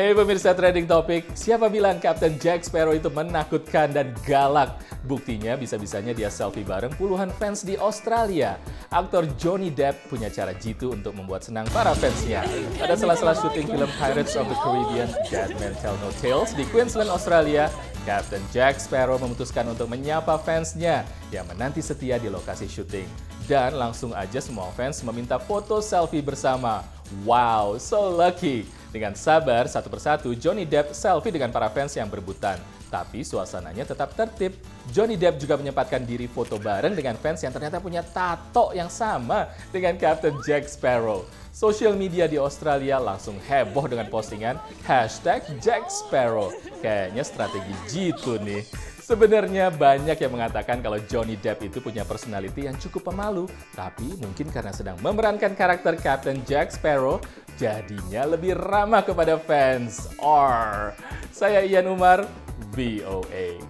Hey pemirsa trending topik, siapa bilang Captain Jack Sparrow itu menakutkan dan galak? Buktinya bisa-bisanya dia selfie bareng puluhan fans di Australia. Aktor Johnny Depp punya cara jitu untuk membuat senang para fansnya. Pada salah-salah syuting film Pirates of the Caribbean, Dead Men Tell No Tales di Queensland, Australia, Captain Jack Sparrow memutuskan untuk menyapa fansnya yang menanti setia di lokasi syuting. Dan langsung aja semua fans meminta foto selfie bersama. Wow, so lucky! Dengan sabar, satu persatu, Johnny Depp selfie dengan para fans yang berebutan. Tapi suasananya tetap tertib. Johnny Depp juga menyempatkan diri foto bareng dengan fans yang ternyata punya tato yang sama dengan Captain Jack Sparrow. Sosial media di Australia langsung heboh dengan postingan hashtag Jack Sparrow. Kayaknya strategi jitu nih. Sebenarnya banyak yang mengatakan kalau Johnny Depp itu punya personality yang cukup pemalu, tapi mungkin karena sedang memerankan karakter Captain Jack Sparrow, jadinya lebih ramah kepada fans. Or, saya Ian Umar, VOA.